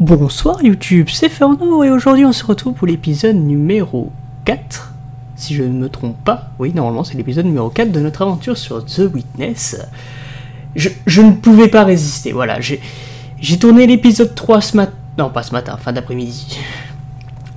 Bonsoir YouTube, c'est Ferno et aujourd'hui on se retrouve pour l'épisode numéro 4, si je ne me trompe pas. Oui, normalement c'est l'épisode numéro 4 de notre aventure sur The Witness. Je, ne pouvais pas résister, voilà. J'ai tourné l'épisode 3 ce matin. Non, pas ce matin, fin d'après-midi.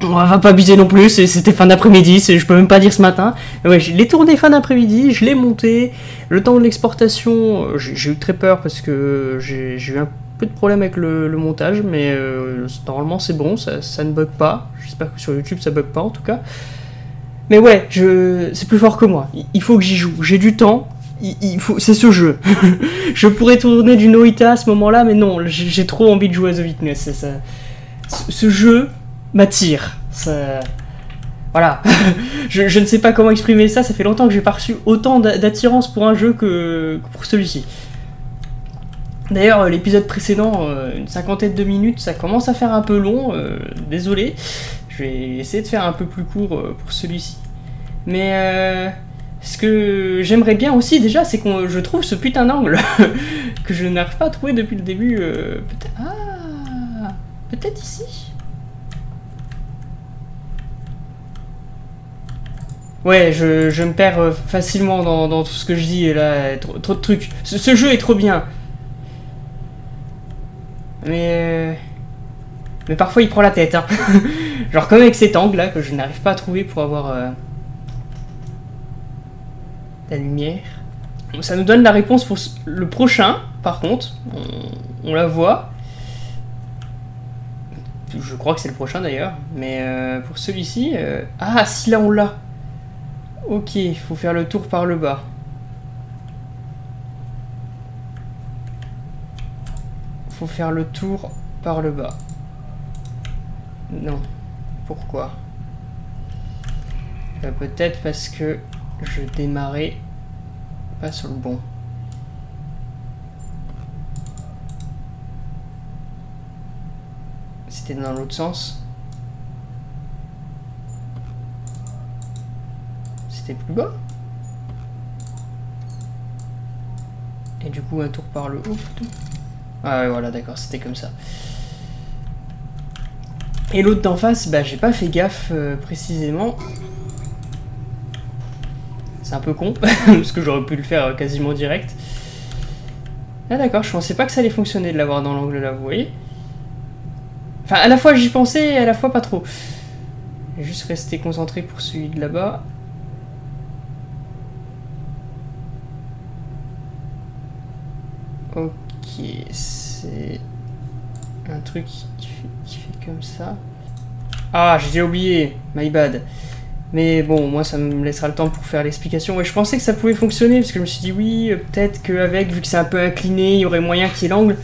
On va pas abuser non plus, c'était fin d'après-midi, je peux même pas dire ce matin. Ouais, je l'ai tourné fin d'après-midi, je l'ai monté. Le temps de l'exportation, j'ai eu très peur parce que j'ai eu un peu de problème avec le, montage, mais euh, normalement c'est bon, ça, ça ne bug pas. J'espère que sur YouTube ça bug pas en tout cas. Mais ouais, je, c'est plus fort que moi. Il, faut que j'y joue. J'ai du temps. Il, faut, c'est ce jeu. je pourrais tourner du Noita à ce moment-là, mais non, j'ai trop envie de jouer à The Witness. Ce, jeu m'attire. Ça... Voilà. je, ne sais pas comment exprimer ça. Ça fait longtemps que j'ai pas reçu autant d'a- d'attirance pour un jeu que pour celui-ci. D'ailleurs, euh, l'épisode précédent, euh, une cinquantaine de minutes, ça commence à faire un peu long. euh, désolé. Je vais essayer de faire un peu plus court pour celui-ci. Mais ce que j'aimerais bien aussi déjà, c'est que je trouve ce putain d'angle que je n'arrive pas à trouver depuis le début. peut-être ah, peut-être ici. Ouais, je, me perds facilement dans, tout ce que je dis là, trop, de trucs. Ce jeu est trop bien. Mais euh, mais parfois il prend la tête. Hein. Genre comme avec cet angle là que je n'arrive pas à trouver pour avoir euh, la lumière. Ça nous donne la réponse pour le prochain, par contre. On, on la voit. Je crois que c'est le prochain d'ailleurs. Mais euh, pour celui-ci... euh, Ah si là on l'a. Ok, il faut faire le tour par le bas. Faut faire le tour par le bas. Non. Pourquoi? Euh, Peut-être parce que je démarrais pas sur le bon. C'était dans l'autre sens. C'était plus bas. Et du coup un tour par le haut plutôt. Ah ouais voilà d'accord c'était comme ça. Et l'autre d'en face, bah j'ai pas fait gaffe euh, précisément. C'est un peu con, parce que j'aurais pu le faire euh, quasiment direct. Ah d'accord, je pensais pas que ça allait fonctionner de l'avoir dans l'angle là, vous voyez Enfin, à la fois j'y pensais et à la fois pas trop. Juste rester concentré pour celui de là-bas. C'est un truc qui fait, comme ça. Ah, j'ai oublié, my bad. Mais bon, moi ça me laissera le temps pour faire l'explication. Ouais, je pensais que ça pouvait fonctionner parce que je me suis dit oui, euh, peut-être qu'avec, vu que c'est un peu incliné, il y aurait moyen qu'il y ait l'angle.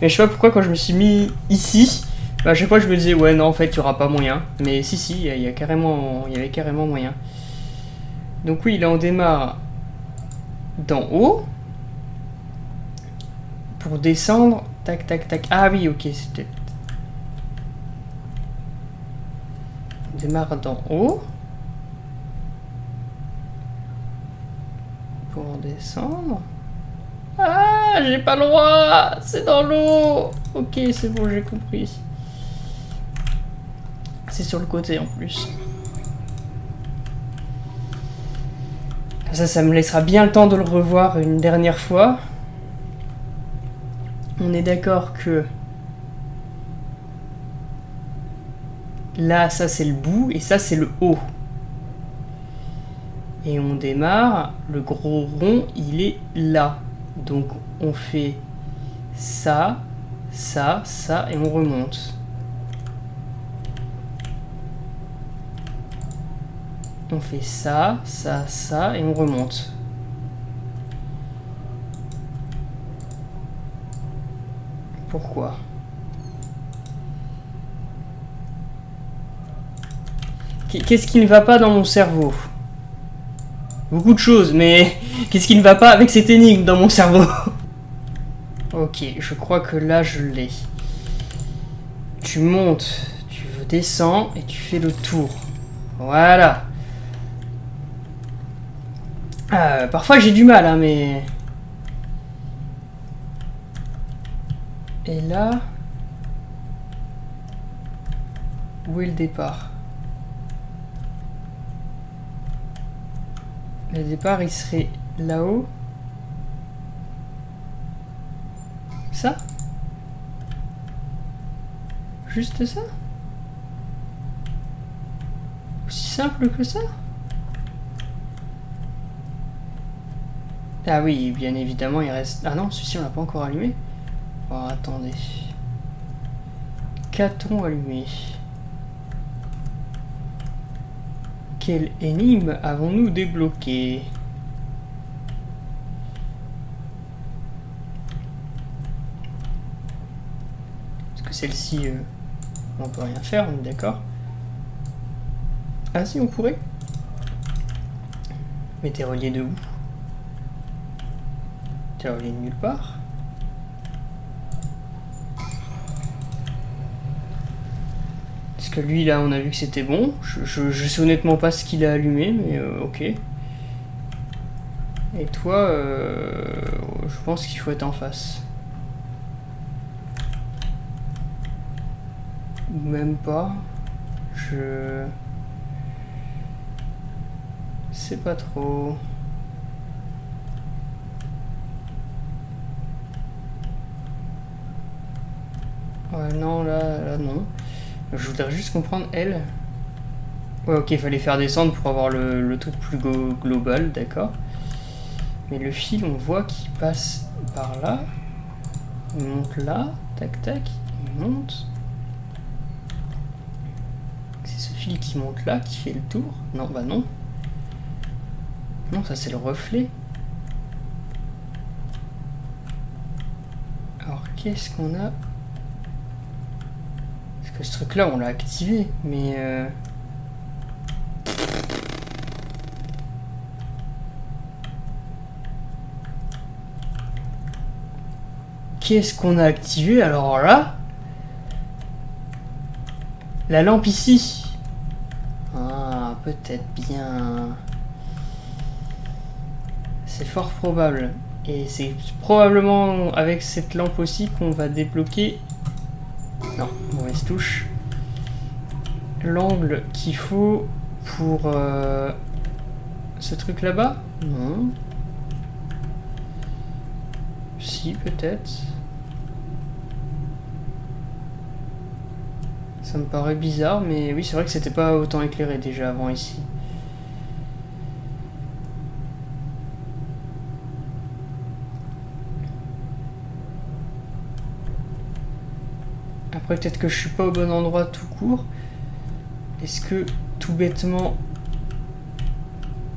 Mais je sais pas pourquoi quand je me suis mis ici, bah, à chaque fois je me disais ouais non en fait il y aura pas moyen. Mais si si, il y, a- il y a carrément, il y avait carrément moyen. Donc oui, là on démarre d'en haut pour descendre. Tac tac tac. Ah oui, ok. On démarre d'en haut. Pour descendre. Ah, j'ai pas le droit C'est dans l'eau Ok, c'est bon, j'ai compris. C'est sur le côté en plus. Ça, ça me laissera bien le temps de le revoir une dernière fois. On est d'accord que... Là, ça c'est le bout et ça c'est le haut. Et on démarre, le gros rond, il est là. Donc on fait ça, ça, ça, et on remonte. On fait ça, ça, ça, et on remonte. Pourquoi Qu'est-ce qui ne va pas dans mon cerveau Beaucoup de choses, mais qu'est-ce qui ne va pas avec cette énigme dans mon cerveau Ok, je crois que là je l'ai. Tu montes, tu descends et tu fais le tour. Voilà. Euh, parfois j'ai du mal, hein, mais... Et là... Où est le départ? Le départ, il serait là-haut. Ça? Juste ça? Aussi simple que ça? Ah oui, bien évidemment, il reste... Ah non, celui-ci, on l'a pas encore allumé. Oh, attendez. Qu'a-t-on allumé? Quelle énigme avons-nous débloqué Parce que celle-ci, euh, on peut rien faire, on est d'accord? Ah si, on pourrait. Mais t'es relié de où? T'es relié de nulle part lui, là, on a vu que c'était bon. Je, sais honnêtement pas ce qu'il a allumé, mais euh, ok. Et toi, euh, je pense qu'il faut être en face. Même pas. Je... sais pas trop. Ouais, non, là, là, non. Je voudrais juste comprendre, elle... Ouais, ok, il fallait faire descendre pour avoir le, truc plus global, d'accord. Mais le fil, on voit qu'il passe par là. Il monte là, tac tac, il monte. C'est ce fil qui monte là, qui fait le tour Non, bah non. Non, ça c'est le reflet. Alors, qu'est-ce qu'on a? Ce truc là on l'a activé, mais... Euh... Qu'est-ce qu'on a activé? Alors là La lampe ici. Ah, peut-être bien. C'est fort probable. Et c'est probablement avec cette lampe aussi qu'on va débloquer touche. L'angle qu'il faut pour euh, ce truc là-bas? Si, peut-être. Ça me paraît bizarre, mais oui, c'est vrai que c'était pas autant éclairé déjà avant ici. Peut-être que je suis pas au bon endroit tout court. Est-ce que, tout bêtement,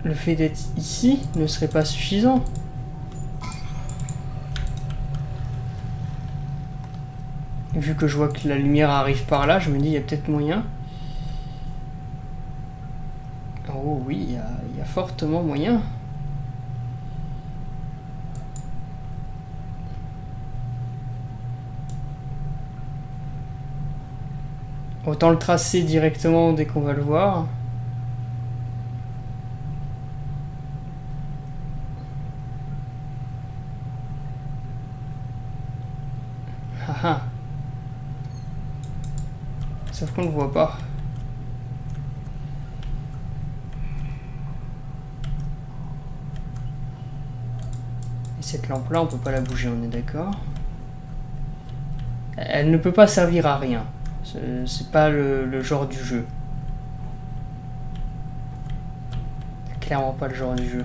le fait d'être ici ne serait pas suffisant? Vu que je vois que la lumière arrive par là, je me dis, il y a peut-être moyen. Oh oui, il y a fortement moyen. Autant le tracer directement dès qu'on va le voir. Haha. Sauf qu'on ne le voit pas. Et cette lampe là, on peut pas la bouger, on est d'accord Elle ne peut pas servir à rien. C'est pas le, genre du jeu. Clairement pas le genre du jeu.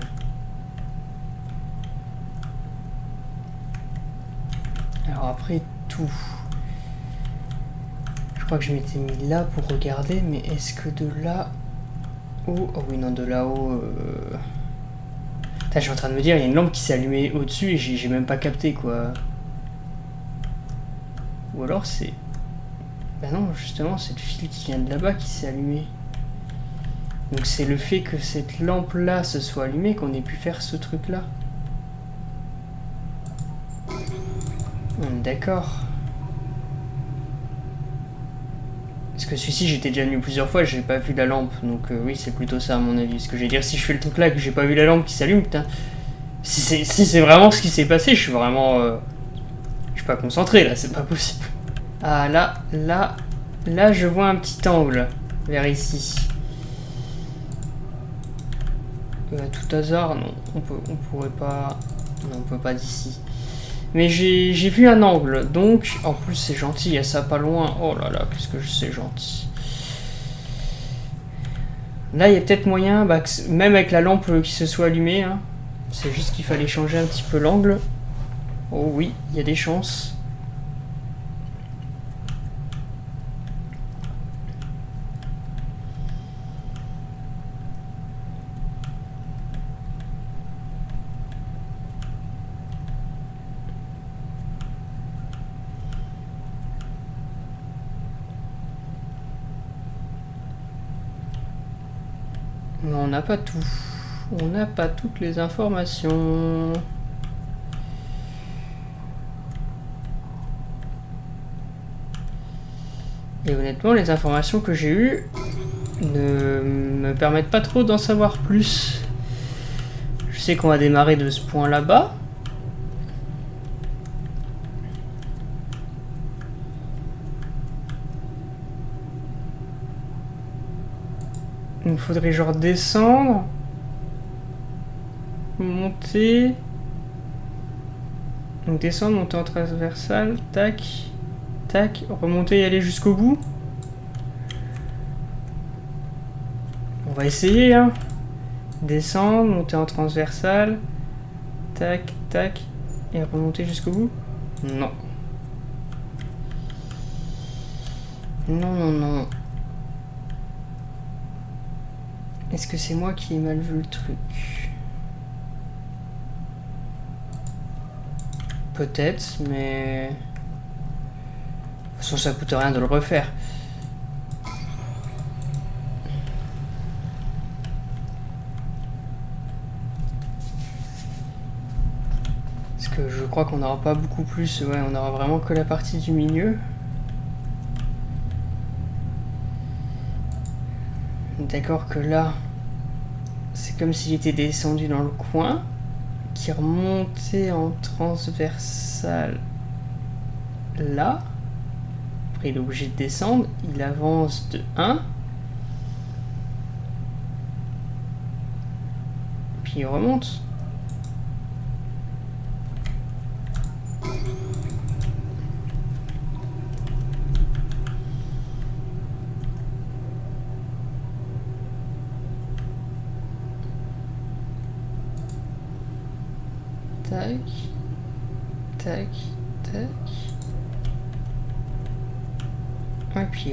Alors après tout. Je crois que je m'étais mis là pour regarder, mais est-ce que de là haut... Oh oui non de là-haut... Euh... Je suis en train de me dire, il y a une lampe qui s'est allumée au-dessus et j'ai même pas capté quoi. Ou alors c'est bah non, justement, c'est le fil qui vient de là-bas qui s'est allumé. Donc c'est le fait que cette lampe-là se soit allumée qu'on ait pu faire ce truc-là. D'accord. Parce que celui-ci, j'étais déjà venu plusieurs fois, j'ai pas vu la lampe. Donc euh, oui, c'est plutôt ça à mon avis. Ce que j'ai dire, si je fais le truc là, que j'ai pas vu la lampe qui s'allume, putain. Si c'est vraiment ce qui s'est passé, je suis vraiment... Euh, je suis pas concentré là, c'est pas possible. Ah là, là, Là, je vois un petit angle vers ici. Euh, tout hasard, non. On, peut, on pourrait pas... Non, on peut pas d'ici. Mais j'ai vu un angle, donc... En plus, c'est gentil, il y a ça pas loin. Oh là là, qu'est-ce que je sais gentil. Là, il y a peut-être moyen, bah, même avec la lampe qui se soit allumée, hein, c'est juste qu'il fallait changer un petit peu l'angle. Oh oui, il y a des chances. On n'a pas tout. On n'a pas toutes les informations. Et honnêtement, les informations que j'ai eues ne me permettent pas trop d'en savoir plus. Je sais qu'on va démarrer de ce point là-bas. Il faudrait genre descendre. Monter. Donc descendre, monter en transversale. Tac. Tac. Remonter et aller jusqu'au bout. On va essayer, hein. Descendre, monter en transversale. Tac, tac. Et remonter jusqu'au bout. Non. Non, non, non. Est-ce que c'est moi qui ai mal vu le truc Peut-être, mais... De toute façon, ça coûte rien de le refaire. Parce que je crois qu'on n'aura pas beaucoup plus. Ouais, on aura vraiment que la partie du milieu. D'accord que là, c'est comme s'il était descendu dans le coin, qui remontait en transversal là. Après, il est obligé de descendre. Il avance de 1. Puis il remonte. Tac. Tac. Tac.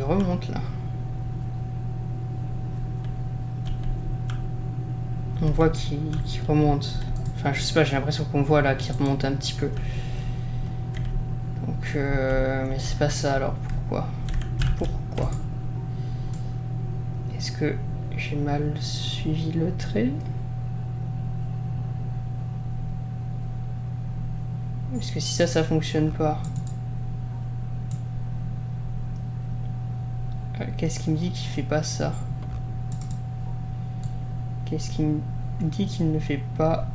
Remonte là. On voit qu'il remonte. Enfin, je sais pas, j'ai l'impression qu'on voit là qu'il remonte un petit peu. Donc, euh, mais c'est pas ça alors. Pourquoi? Pourquoi? Est-ce que j'ai mal suivi le trait? Parce que si ça, ça fonctionne pas? Qu'est-ce qui me dit qu'il fait pas ça Qu'est-ce qui me dit qu'il ne fait pas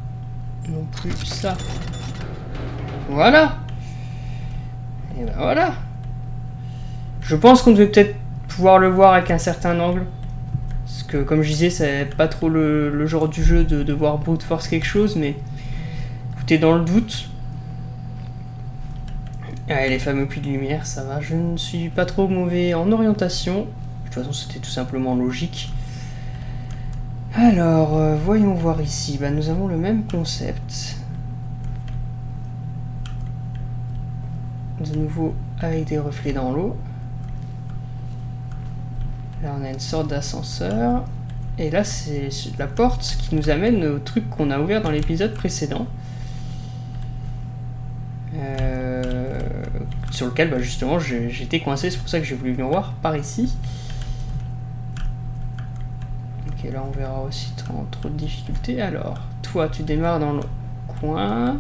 non plus ça Voilà Et ben voilà Je pense qu'on devait peut-être pouvoir le voir avec un certain angle. Parce que comme je disais, c'est pas trop le, genre du jeu de, de voir brute force quelque chose, mais écoutez, dans le doute, Les fameux puits de lumière, ça va. Je ne suis pas trop mauvais en orientation. De toute façon, c'était tout simplement logique. Alors, euh, voyons voir ici. Bah, nous avons le même concept. De nouveau, avec des reflets dans l'eau. Là, on a une sorte d'ascenseur. Et là, c'est la porte qui nous amène au truc qu'on a ouvert dans l'épisode précédent. Sur lequel bah, justement j'étais coincé, c'est pour ça que j'ai voulu venir voir par ici. Ok, là on verra aussi trop, trop de difficultés. Alors, toi tu démarres dans le coin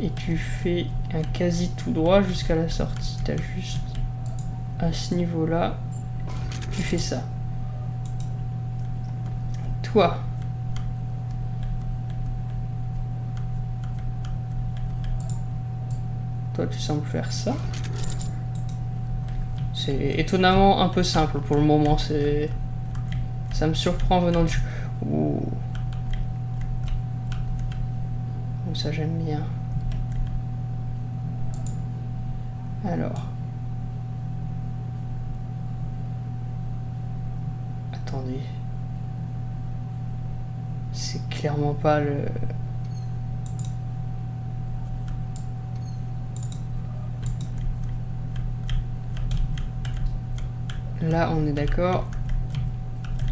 et tu fais un quasi tout droit jusqu'à la sortie. T'as juste à ce niveau-là, tu fais ça. Toi, Toi, tu sembles faire ça. C'est étonnamment un peu simple pour le moment. C'est, ça me surprend venant du. Ouh. Ça j'aime bien. Alors. Attendez. C'est clairement pas le. Là, on est d'accord.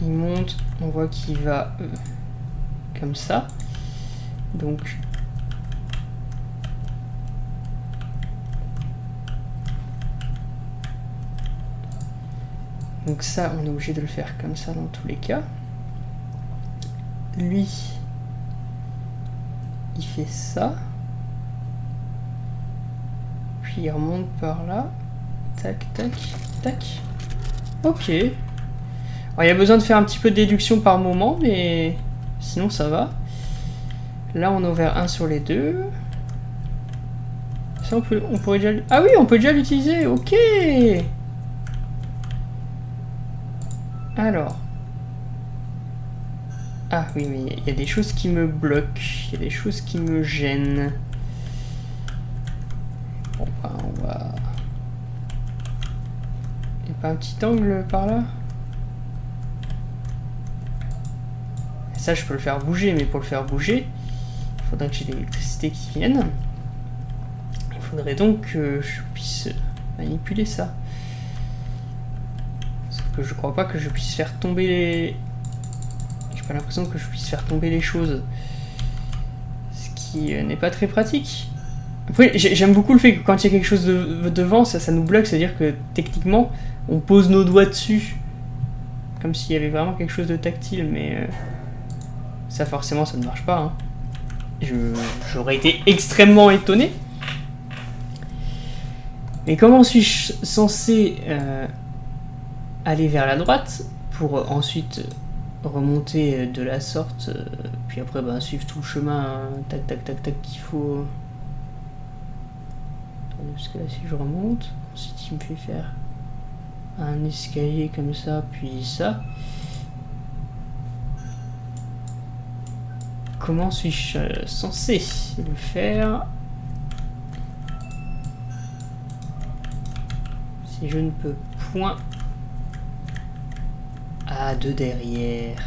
Il monte, on voit qu'il va euh, comme ça. Donc, donc ça, on est obligé de le faire comme ça dans tous les cas. Lui, il fait ça. Puis il remonte par là. Tac, tac, tac. Ok. il y a besoin de faire un petit peu de déduction par moment, mais sinon ça va. Là, on a ouvert un sur les deux. Ça, on, peut, on pourrait déjà... Ah oui, on peut déjà l'utiliser, ok Alors. Ah oui, mais il y a des choses qui me bloquent. Il y a des choses qui me gênent. Bon, bah, on va... Il a pas un petit angle par là Ça, je peux le faire bouger, mais pour le faire bouger, il faudrait que j'ai l'électricité qui vienne. Il faudrait donc que je puisse manipuler ça. Sauf que je crois pas que je puisse faire tomber les... J'ai pas l'impression que je puisse faire tomber les choses. Ce qui euh, n'est pas très pratique. Après, j'aime beaucoup le fait que quand il y a quelque chose devant, ça, ça nous bloque, c'est-à-dire que techniquement, on pose nos doigts dessus, comme s'il y avait vraiment quelque chose de tactile, mais euh, ça forcément ça ne marche pas. Hein. J'aurais été extrêmement étonné. Mais comment suis-je censé euh, aller vers la droite pour ensuite remonter de la sorte, euh, puis après bah, suivre tout le chemin, tac tac tac tac qu'il faut. Attendez, parce que là si je remonte, ensuite il me fait faire un escalier comme ça, puis ça. Comment suis-je euh, censé le faire? Si je ne peux point... Ah, de derrière.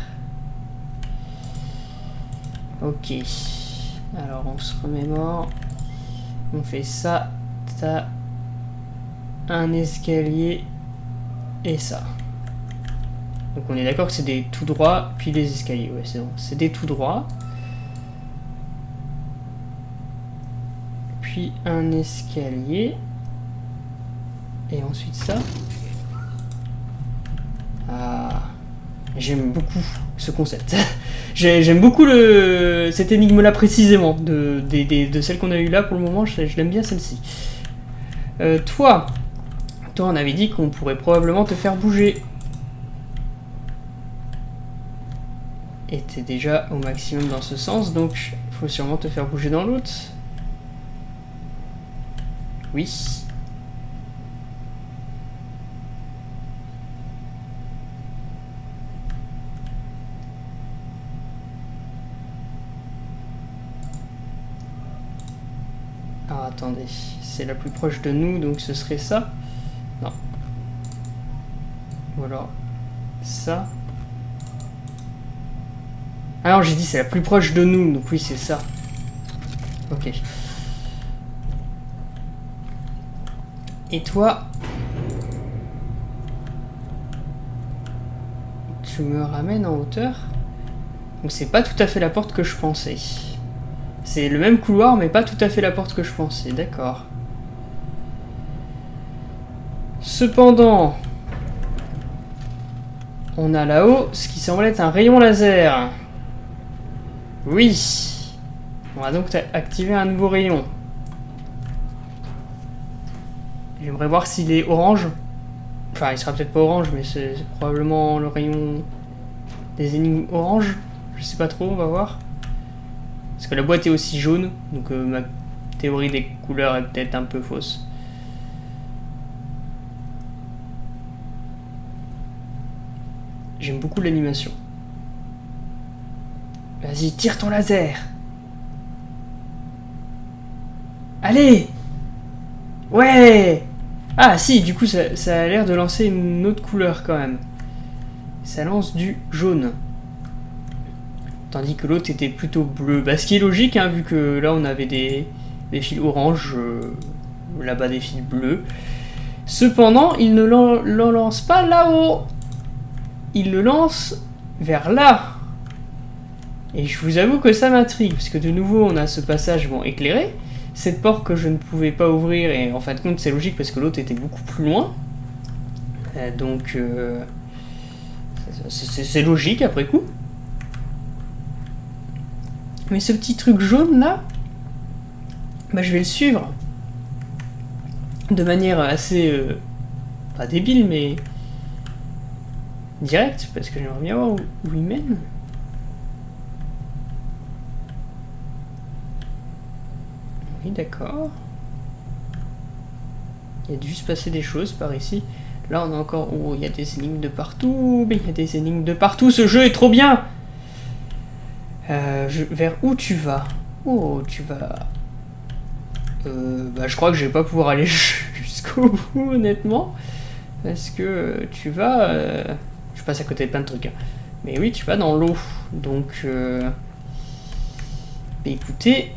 Ok. Alors on se remémore. On fait ça. T'as un escalier et ça. Donc on est d'accord que c'est des tout droits, puis des escaliers. Ouais, c'est bon. C'est des tout droits. Puis un escalier. Et ensuite ça. Ah. J'aime beaucoup ce concept. J'aime beaucoup le, cette énigme-là précisément. De, celle qu'on a eu là pour le moment, je, l'aime bien celle-ci. Euh, toi, toi, on avait dit qu'on pourrait probablement te faire bouger. Et t'es déjà au maximum dans ce sens, donc faut sûrement te faire bouger dans l'autre. Oui. Ah, attendez, c'est la plus proche de nous, donc ce serait ça. Non. Ou ça. Alors j'ai dit c'est la plus proche de nous, donc oui c'est ça. Ok. Et toi? Tu me ramènes en hauteur? Donc c'est pas tout à fait la porte que je pensais. C'est le même couloir mais pas tout à fait la porte que je pensais, d'accord. Cependant, on a là-haut ce qui semble être un rayon laser. Oui. On va donc activer un nouveau rayon. J'aimerais voir s'il est orange. Enfin, il sera peut-être pas orange, mais c'est probablement le rayon des énigmes orange. Je sais pas trop, on va voir. Parce que la boîte est aussi jaune, donc euh, ma théorie des couleurs est peut-être un peu fausse. J'aime beaucoup l'animation. Vas-y, tire ton laser. Allez Ouais Ah si, du coup ça, a l'air de lancer une autre couleur quand même. Ça lance du jaune. Tandis que l'autre était plutôt bleu. Bah ce qui est logique, hein, vu que là on avait des, fils orange, euh, là-bas des fils bleus. Cependant, il ne l'en lance pas là-haut. Il le lance vers là. Et je vous avoue que ça m'intrigue, parce que de nouveau on a ce passage bon, éclairé, cette porte que je ne pouvais pas ouvrir, et en fin de compte c'est logique parce que l'autre était beaucoup plus loin. Euh, donc euh, c'est- logique après coup. Mais ce petit truc jaune là, bah, je vais le suivre. De manière assez... euh, pas débile mais... Direct, parce que j'aimerais bien voir où, il mène. Oui, d'accord. Il y a dû se passer des choses par ici. Là, on a encore... Oh, il y a des énigmes de partout. Mais il y a des énigmes de partout. Ce jeu est trop bien Euh, Vers où tu vas? Oh, tu vas... Euh, bah, je crois que je vais pas pouvoir aller jusqu'au bout, honnêtement. Parce que tu vas... euh, Je passe à côté de plein de trucs. hein. Mais oui, tu vas dans l'eau. Donc... Euh... bah, écoutez...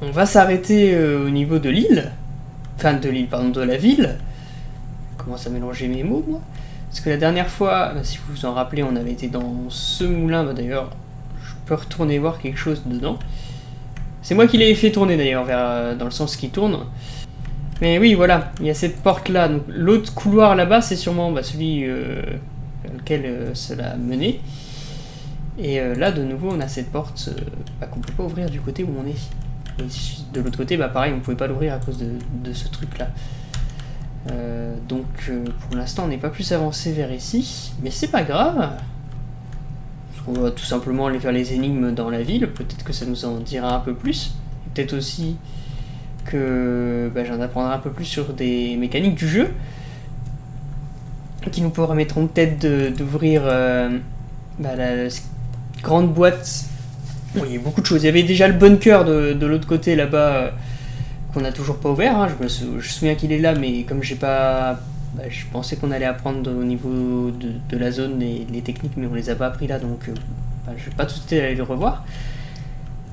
On va s'arrêter euh, au niveau de l'île. Enfin, de l'île, pardon, de la ville. Je commence à mélanger mes mots, moi. Parce que la dernière fois, bah, si vous vous en rappelez, on avait été dans ce moulin. Bah, d'ailleurs, je peux retourner voir quelque chose dedans. C'est moi qui l'ai fait tourner d'ailleurs, vers, euh, dans le sens qui tourne. Mais oui, voilà, il y a cette porte-là. L'autre couloir là-bas, c'est sûrement bah, celui euh, vers lequel euh, cela mené. Et euh, là, de nouveau, on a cette porte euh, bah, qu'on peut pas ouvrir du côté où on est. Et de l'autre côté, bah pareil, on pouvait pas l'ouvrir à cause de, ce truc-là. Donc pour l'instant, on n'est pas plus avancé vers ici, mais c'est pas grave. Qu'on va tout simplement aller faire les énigmes dans la ville. Peut-être que ça nous en dira un peu plus. Peut-être aussi que bah, j'en apprendrai un peu plus sur des mécaniques du jeu qui nous permettront peut-être d'ouvrir euh, bah, la, grande boîte il y a beaucoup de choses. Il y avait déjà le bunker de, de l'autre côté là-bas euh, qu'on n'a toujours pas ouvert. hein. Je me souviens qu'il est là, mais comme j'ai pas. bah, je pensais qu'on allait apprendre au niveau de, la zone les, les techniques, mais on les a pas appris là, donc euh, bah, je vais pas tout de suite aller le revoir.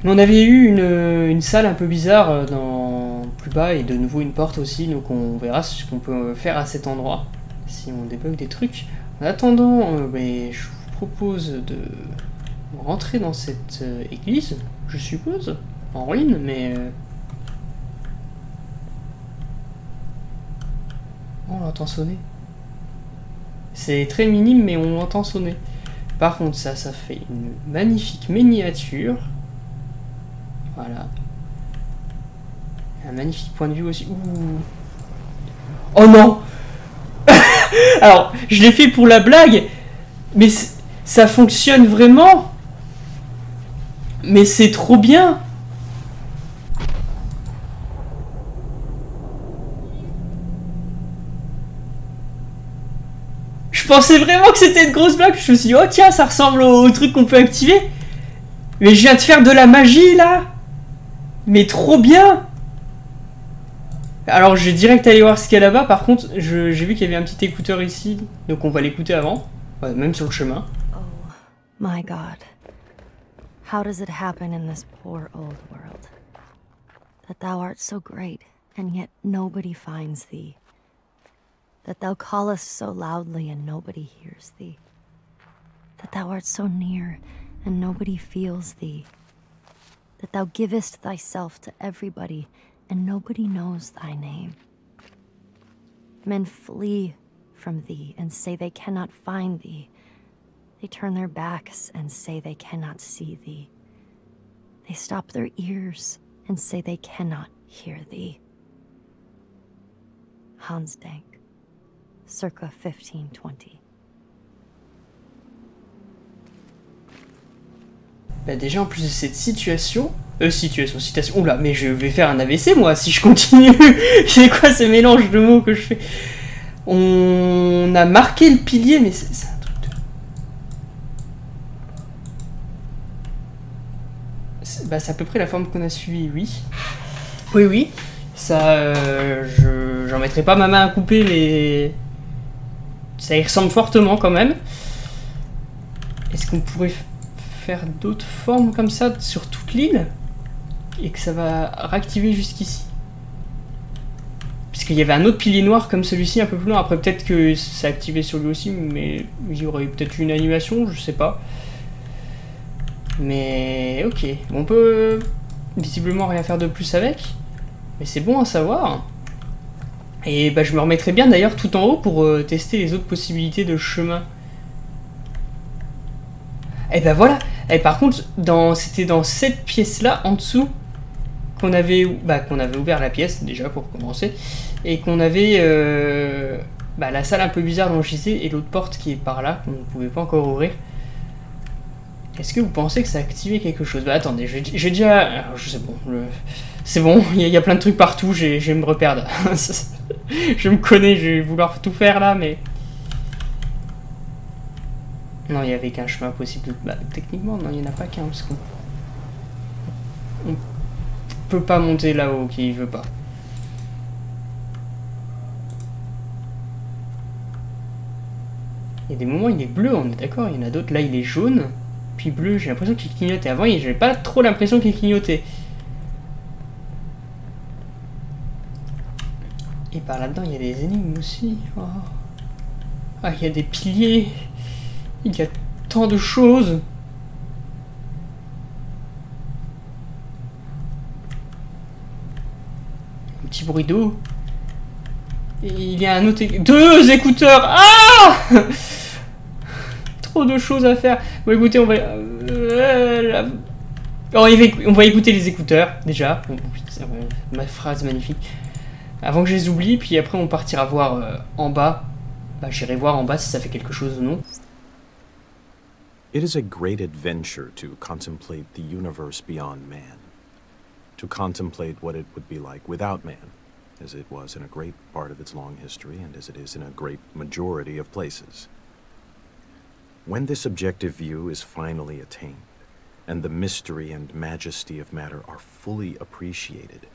Mais on avait eu une, une salle un peu bizarre euh, dans plus bas et de nouveau une porte aussi, donc on verra ce qu'on peut faire à cet endroit si on débug des trucs. En attendant, euh, ben, je vous propose de rentrer dans cette euh, église, je suppose, en ruine, mais... euh, on l'entend sonner. C'est très minime, mais on l'entend sonner. Par contre, ça, ça fait une magnifique miniature. Voilà. Un magnifique point de vue aussi. Oh non Alors, je l'ai fait pour la blague, mais ça fonctionne vraiment mais c'est trop bien Je pensais vraiment que c'était une grosse blague. Je me suis dit, oh tiens, ça ressemble au, au truc qu'on peut activer. Mais je viens de faire de la magie là Mais trop bien Alors je vais direct aller voir ce qu'il y a là-bas. Par contre, je- j'ai vu qu'il y avait un petit écouteur ici. Donc on va l'écouter avant. Ouais, même sur le chemin. Oh, my God. How does it happen in this poor old world? That thou art so great, and yet nobody finds thee. That thou callest so loudly, and nobody hears thee. That thou art so near, and nobody feels thee. That thou givest thyself to everybody, and nobody knows thy name. Men flee from thee and say they cannot find thee. They turn their backs and say they cannot see thee. They stop their ears and say they cannot hear thee. Hans Dank, circa 1520. Bah déjà en plus de cette situation, Euh, si tu es sur citation. Oula, mais je vais faire un AVC moi si je continue. C'est quoi ce mélange de mots que je fais? On a marqué le pilier, mais c'est un truc de. Bah, c'est à peu près la forme qu'on a suivie, oui. Oui, oui. Ça, euh, je j'en mettrai pas ma main à couper, mais ça y ressemble fortement quand même. Est-ce qu'on pourrait faire d'autres formes comme ça sur toute l'île? Et que ça va réactiver jusqu'ici Puisqu'il y avait un autre pilier noir comme celui-ci un peu plus loin. Après, peut-être que ça activé sur lui aussi, mais il y aurait peut-être une animation, je sais pas. Mais ok, on peut visiblement rien faire de plus avec. Mais c'est bon à savoir. Et bah, je me remettrai bien d'ailleurs tout en haut pour euh, tester les autres possibilités de chemin. Et bah voilà. Et par contre, c'était dans cette pièce-là, en dessous, qu'on avait, ou- bah, qu'on avait ouvert la pièce déjà pour commencer, et qu'on avait euh, bah, la salle un peu bizarre dont je disais et l'autre porte qui est par là qu'on ne pouvait pas encore ouvrir. Est-ce que vous pensez que ça a activé quelque chose? Bah attendez, j'ai déjà... je bon, c'est bon, il y, a- plein de trucs partout, je vais me reperdre. je me connais, je vais vouloir tout faire là, mais... Non, il y avait qu'un chemin possible. Bah, techniquement, non, il n'y en a pas qu'un, parce qu'on... On pas monter là-haut, qui veut pas. Il y a des moments, il est bleu, on est d'accord, il y en a d'autres, là, il est jaune, puis bleu, j'ai l'impression qu'il clignotait. Avant, j'avais pas trop l'impression qu'il clignotait. Et par là-dedans, il y a des énigmes aussi. Ah, il y a des piliers. Il y a tant de choses. Petit bruit d'eau. Il y a un autre... Deux écouteurs Ah Trop de choses à faire. Bon, écoutez, on va... euh, on va écouter les écouteurs, déjà. Ma phrase magnifique. Avant que je les oublie, puis après on partira voir euh, en bas. Bah, j'irai voir en bas si ça fait quelque chose ou non. It is a great adventure to contemplate the universe beyond man, to contemplate what it would be like without man, as it was in a great part of its long history and as it is in a great majority of places. When this objective view is finally attained, and the mystery and majesty of matter are fully appreciated,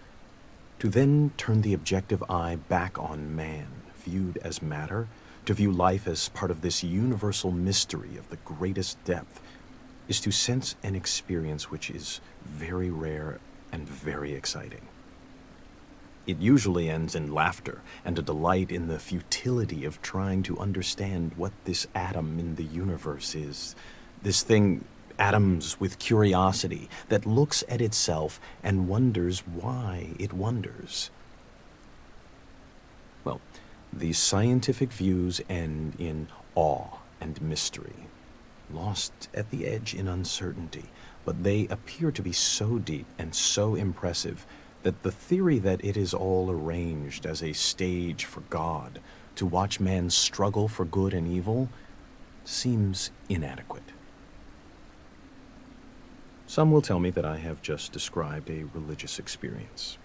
to then turn the objective eye back on man, viewed as matter, to view life as part of this universal mystery of the greatest depth, is to sense an experience which is very rare and very exciting. It usually ends in laughter and a delight in the futility of trying to understand what this atom in the universe is. This thing, atoms with curiosity, that looks at itself and wonders why it wonders. Well, these scientific views end in awe and mystery, lost at the edge in uncertainty, but they appear to be so deep and so impressive that the theory that it is all arranged as a stage for God to watch man struggle for good and evil seems inadequate. Some will tell me that I have just described a religious experience.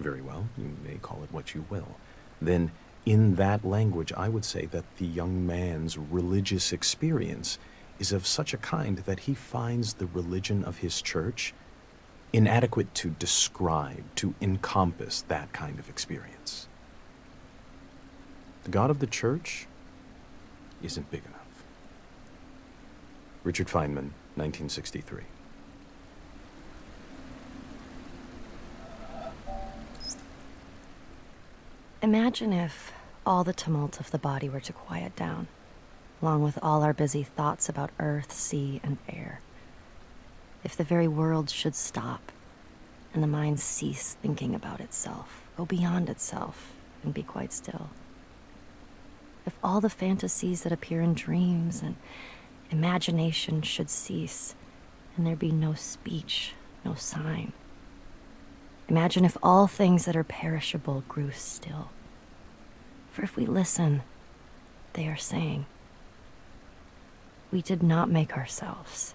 Very well, you may call it what you will. Then, in that language, I would say that the young man's religious experience is of such a kind that he finds the religion of his church inadequate to describe, to encompass that kind of experience. The God of the church isn't big enough. Richard Feynman, 1963. Imagine if all the tumult of the body were to quiet down, along with all our busy thoughts about earth, sea, and air. If the very world should stop, and the mind cease thinking about itself, go beyond itself, and be quite still. If all the fantasies that appear in dreams and imagination should cease, and there be no speech, no sign. Imagine if all things that are perishable grew still. For if we listen, they are saying, We did not make ourselves.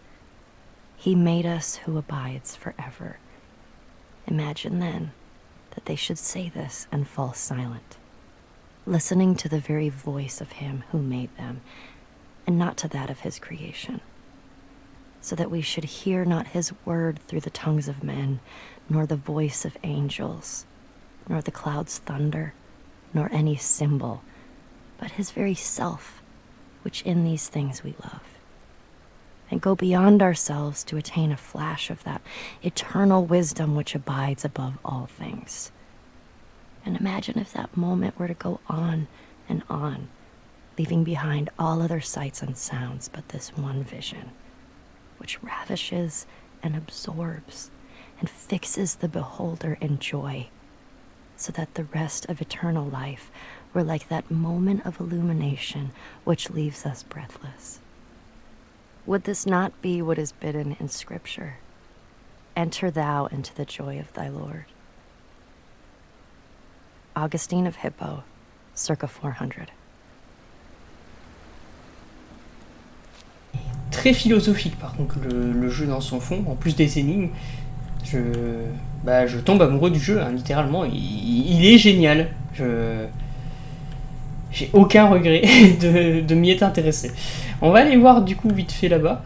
He made us who abides forever. Imagine then that they should say this and fall silent, listening to the very voice of Him who made them, and not to that of His creation. so that we should hear not his word through the tongues of men, nor the voice of angels, nor the clouds' thunder, nor any symbol, but his very self, which in these things we love. And go beyond ourselves to attain a flash of that eternal wisdom which abides above all things. And imagine if that moment were to go on and on, leaving behind all other sights and sounds but this one vision, which ravishes and absorbs and fixes the beholder in joy, so that the rest of eternal life were like that moment of illumination which leaves us breathless. Would this not be what is bidden in Scripture? Enter thou into the joy of thy Lord. Augustine of Hippo, circa 400. Très philosophique par contre le, le jeu dans son fond, en plus des énigmes. Je, bah, je tombe amoureux du jeu, hein, littéralement. Il, il est génial. Je, j'ai aucun regret de, m'y être intéressé. On va aller voir du coup vite fait là-bas.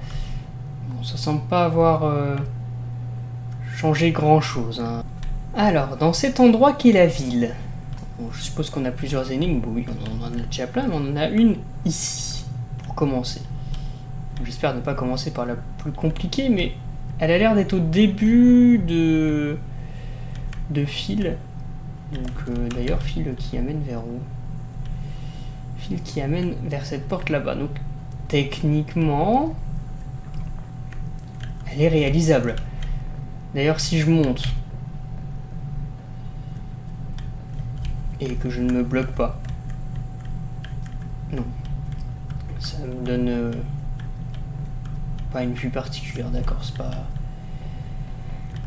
Bon, ça semble pas avoir euh, changé grand-chose. hein. Alors, dans cet endroit qu'est la ville, bon, je suppose qu'on a plusieurs énigmes. Oui, on en a déjà plein, mais on en a une ici pour commencer. J'espère ne pas commencer par la plus compliquée, mais elle a l'air d'être au début de de fil. Donc euh, d'ailleurs fil qui amène vers où? Fil qui amène vers cette porte là-bas. Donc techniquement, elle est réalisable. D'ailleurs si je monte et que je ne me bloque pas, non, ça me donne euh, pas une vue particulière, d'accord, c'est pas.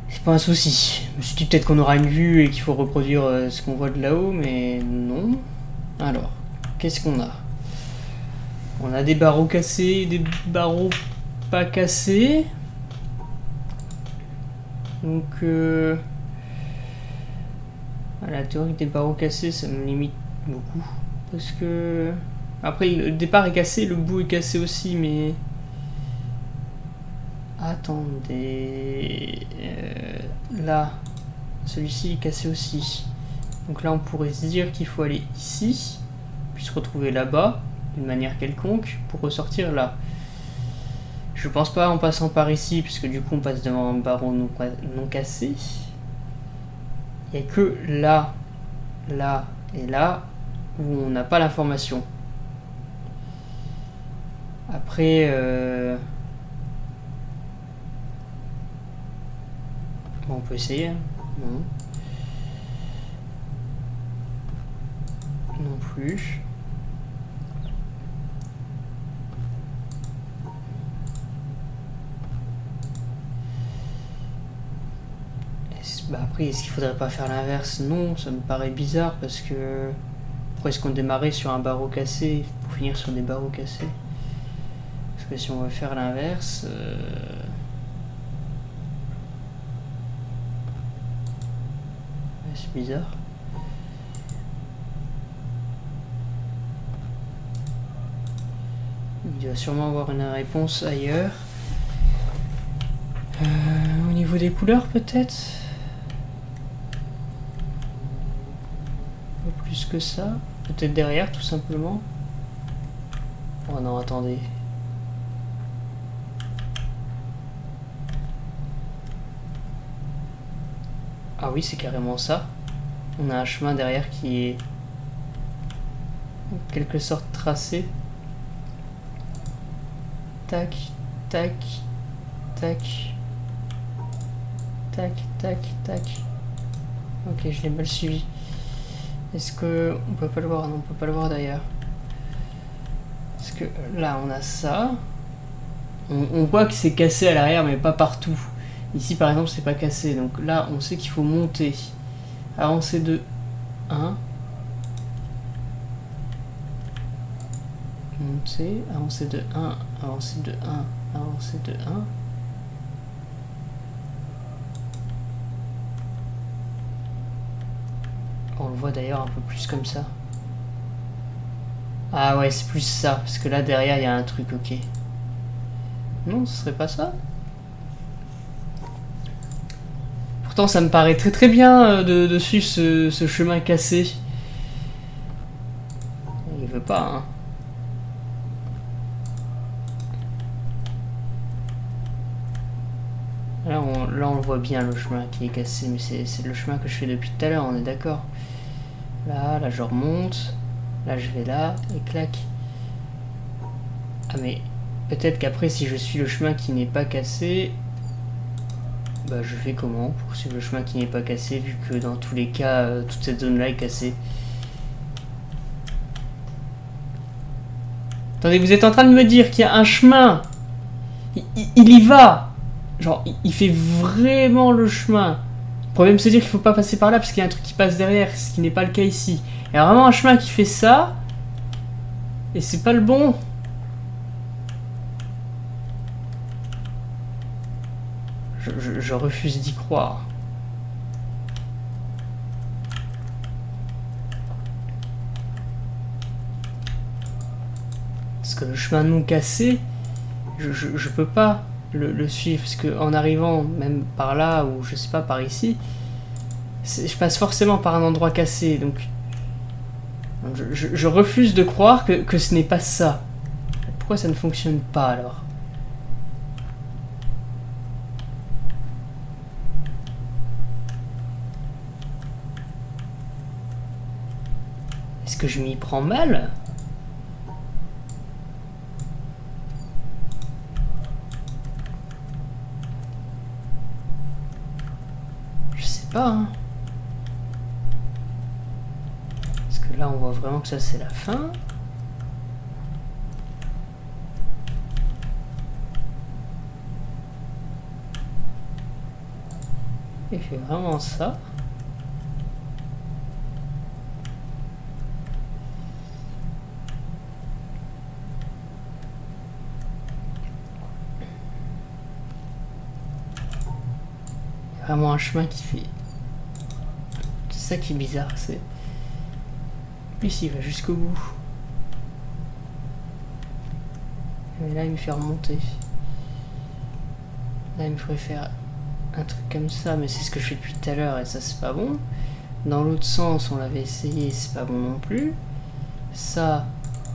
C'est pas un souci. Je me suis dit peut-être qu'on aura une vue et qu'il faut reproduire euh, ce qu'on voit de là-haut, mais non. Alors, qu'est-ce qu'on a? On a des barreaux cassés, des barreaux pas cassés. Donc, euh... la théorie des barreaux cassés, ça me limite beaucoup. Parce que. Après, le départ est cassé, le bout est cassé aussi, mais. Attendez. Euh, là, celui-ci est cassé aussi. Donc là, on pourrait se dire qu'il faut aller ici, puis se retrouver là-bas, d'une manière quelconque, pour ressortir là. Je pense pas en passant par ici, puisque du coup, on passe devant un barreau non, non cassé. Il n'y a que là, là et là où on n'a pas l'information. Après, euh... on peut essayer. hein. Non. Non plus. Est-ce- bah après, est-ce qu'il faudrait pas faire l'inverse? Non, ça me paraît bizarre parce que pourquoi est-ce qu'on démarrait sur un barreau cassé pour finir sur des barreaux cassés? Parce que si on veut faire l'inverse, euh, c'est bizarre. Il va sûrement avoir une réponse ailleurs. Euh, au niveau des couleurs, peut-être Pas que ça. Peut-être derrière, tout simplement. Oh non, attendez. Ah oui, c'est carrément ça. On a un chemin derrière qui est en quelque sorte tracé. Tac, tac, tac. Tac, tac, tac. Ok, je l'ai mal suivi. Est-ce que on peut pas le voir? Non, on peut pas le voir d'ailleurs. Parce que là, on a ça? On, on voit que c'est cassé à l'arrière, mais pas partout. Ici, par exemple, c'est pas cassé. Donc là, on sait qu'il faut monter. Avancer de 1. Monter, avancer de 1, avancer de 1, avancer de 1. On le voit d'ailleurs un peu plus comme ça. Ah ouais, c'est plus ça, parce que là derrière il y a un truc, ok. Non, ce serait pas ça Pourtant ça me paraît très très bien euh, de, suivre ce, chemin cassé. Il veut pas, hein. on, là on le voit bien le chemin qui est cassé, mais c'est le chemin que je fais depuis tout à l'heure, on est d'accord. Là, là, je remonte. Là, je vais là, et clac. Ah, mais peut-être qu'après, si je suis le chemin qui n'est pas cassé, bah, je fais comment pour suivre le chemin qui n'est pas cassé, vu que dans tous les cas, euh, toute cette zone-là est cassée Attendez, vous êtes en train de me dire qu'il y a un chemin. il y va Genre, il, fait vraiment le chemin. Même se dire qu'il faut pas passer par là parce qu'il y a un truc qui passe derrière, ce qui n'est pas le cas ici. Il y a vraiment un chemin qui fait ça. Et c'est pas le bon. Je, refuse d'y croire. Parce que le chemin non cassé, je, je, je peux pas le, suivre, parce qu'en arrivant même par là, ou je sais pas, par ici, je passe forcément par un endroit cassé, donc je, refuse de croire que, que ce n'est pas ça. Pourquoi ça ne fonctionne pas alors? Est-ce que je m'y prends mal? Hein. Parce que là, on voit vraiment que ça, c'est la fin. Il fait vraiment ça. vraiment un chemin qui fait ça qui est bizarre, c'est... Il va jusqu'au bout. Mais là, il me fait remonter. Là, il me ferait faire un truc comme ça, mais c'est ce que je fais depuis tout à l'heure, et ça, c'est pas bon. Dans l'autre sens, on l'avait essayé, c'est pas bon non plus. Ça,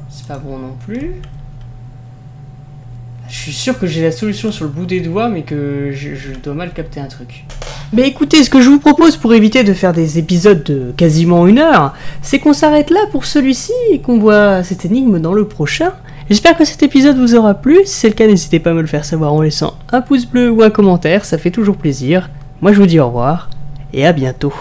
c'est pas bon non plus. Je suis sûr que j'ai la solution sur le bout des doigts, mais que je dois mal capter un truc. Mais écoutez, ce que je vous propose pour éviter de faire des épisodes de quasiment une heure, c'est qu'on s'arrête là pour celui-ci et qu'on voit cette énigme dans le prochain. J'espère que cet épisode vous aura plu. Si c'est le cas, n'hésitez pas à me le faire savoir en laissant un pouce bleu ou un commentaire, ça fait toujours plaisir. Moi je vous dis au revoir et à bientôt.